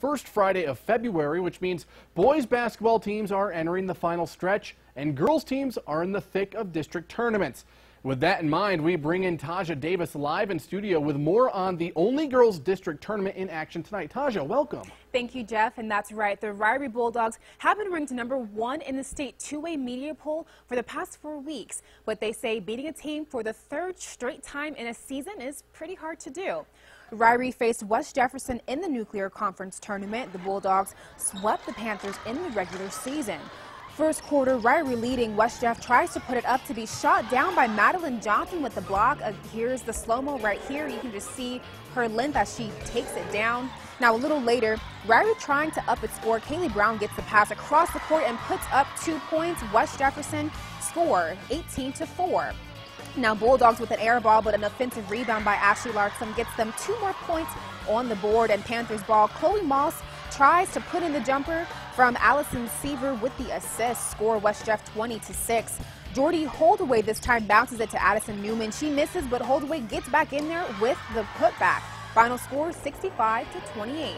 First Friday of February, which means boys basketball teams are entering the final stretch and girls teams are in the thick of district tournaments. With that in mind, we bring in Taja Davis live in studio with more on the only girls district tournament in action tonight. Taja, welcome. Thank you, Jeff. And that's right. The Ririe Bulldogs have been ranked number one in the state 2A media poll for the past four weeks. But they say beating a team for the third straight time in a season is pretty hard to do. Ririe faced West Jefferson in the Nuclear Conference tournament. The Bulldogs swept the Panthers in the regular season. First quarter, Ririe leading. West Jeff tries to put it up to be shot down by Madeline Johnson with the block. Uh, here's the slow-mo right here. You can just see her length as she takes it down. Now, a little later, Ririe trying to up its score. Kaylee Brown gets the pass across the court and puts up two points. West Jefferson score 18 to 4. Now, Bulldogs with an air ball, but an offensive rebound by Ashley Larkson gets them two more points on the board. And Panthers ball, Chloe Moss tries to put in the jumper from Allison Seaver with the assist. Score West Jeff 20 to 6. Jordy Holdaway this time bounces it to Addison Newman. She misses, but Holdaway gets back in there with the putback. Final score 65 to 28.